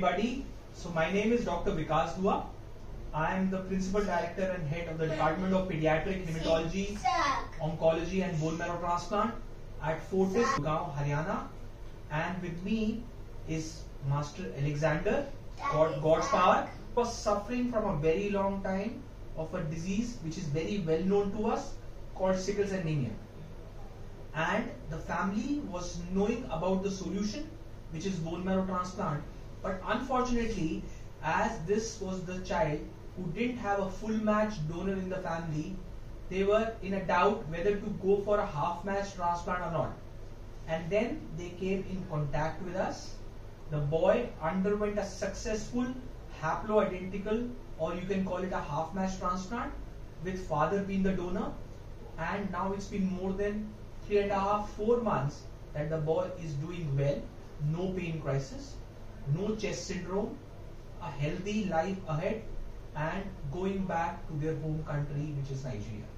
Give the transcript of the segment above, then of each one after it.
my name is Dr. Vikas Dua. I am the Principal Director and Head of the Department of Pediatric Hematology, Oncology and Bone Marrow Transplant at Fortis, Gurgaon, Haryana. And with me is Master Alexander, God, Gospower, was suffering from a very long time of a disease which is very well known to us called sickle cell anemia. And the family was knowing about the solution which is bone marrow transplant. But unfortunately, as this was the child who didn't have a full match donor in the family, they were in a doubt whether to go for a half match transplant or not. And then they came in contact with us. The boy underwent a successful haploidentical, or you can call it a half match transplant, with father being the donor. And now it's been more than three and a half, four months that the boy is doing well no pain crisis, no chest syndrome, a healthy life ahead, and going back to their home country, which is Nigeria.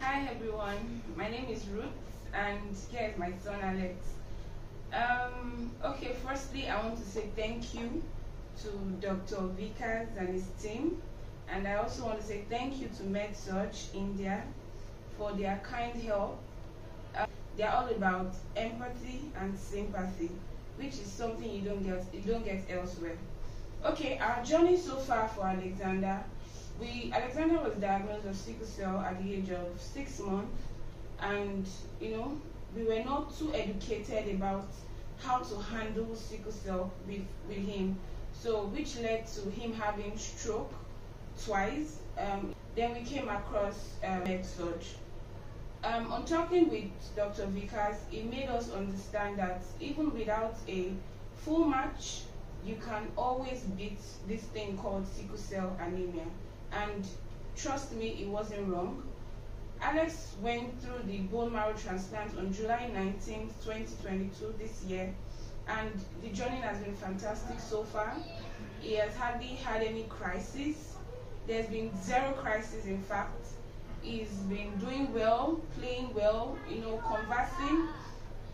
Hi everyone, my name is Ruth, and here is my son Alex. Um, okay, firstly, I want to say thank you to Dr. Vikas and his team, and I also want to say thank you to MedSurge India for their kind help they're all about empathy and sympathy, which is something you don't get you don't get elsewhere. Okay, our journey so far for Alexander. We Alexander was diagnosed with sickle cell at the age of six months, and you know we were not too educated about how to handle sickle cell with with him. So which led to him having stroke twice. Um, then we came across uh, surge. Um, on talking with Dr. Vikas, he made us understand that even without a full match, you can always beat this thing called sickle cell anemia. And trust me, it wasn't wrong. Alex went through the bone marrow transplant on July 19, 2022, this year, and the journey has been fantastic so far. He has hardly had any crisis. There's been zero crisis, in fact he's been doing well, playing well, you know, conversing.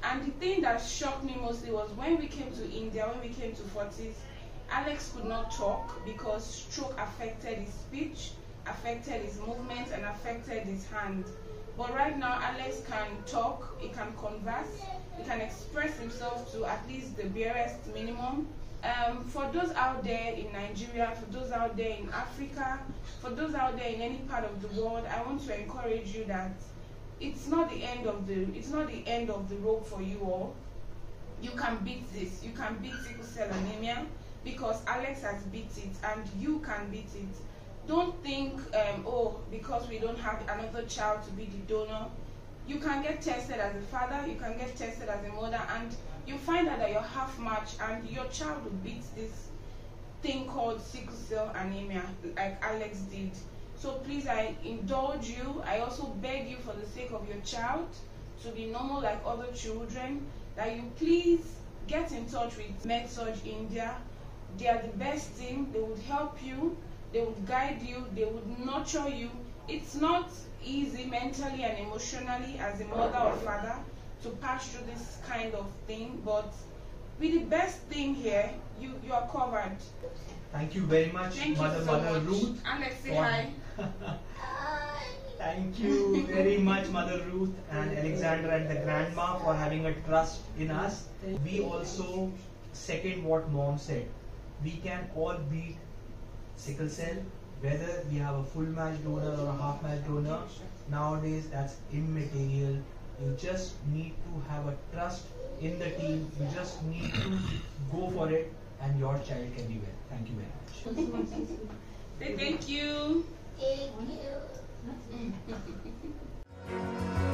And the thing that shocked me mostly was when we came to India, when we came to Fortis, Alex could not talk because stroke affected his speech, affected his movement, and affected his hand. But right now, Alex can talk, he can converse, he can express himself to at least the barest minimum, um, for those out there in Nigeria, for those out there in Africa, for those out there in any part of the world, I want to encourage you that it's not the end of the it's not the end of the road for you all. You can beat this. You can beat sickle cell anemia because Alex has beat it and you can beat it. Don't think, um, oh, because we don't have another child to be the donor. You can get tested as a father, you can get tested as a mother, and you find out that you're half match and your child will beat this thing called sickle cell anemia, like Alex did. So please, I indulge you. I also beg you for the sake of your child to be normal like other children, that you please get in touch with MedSurge India. They are the best team. They would help you. They would guide you. They would nurture you. It's not easy mentally and emotionally as a mother or father to pass through this kind of thing, but with the best thing here, you, you are covered. Thank you very much, Thank Mother, you so Mother much. Ruth. Alex, say hi. Thank you very much, Mother Ruth and Alexander and the grandma for having a trust in us. We also second what mom said. We can all beat sickle cell, whether we have a full match donor or a half match donor. Nowadays, that's immaterial. You just need to have a trust in the team. You just need to go for it, and your child can be well. Thank you very much. Thank you. Thank you. Mm.